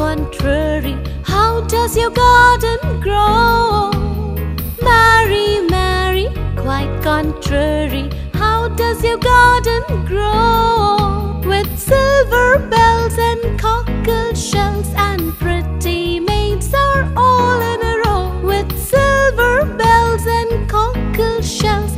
contrary, how does your garden grow? Mary, Mary, quite contrary, how does your garden grow? With silver bells and cockle shells and pretty maids are all in a row. With silver bells and cockle shells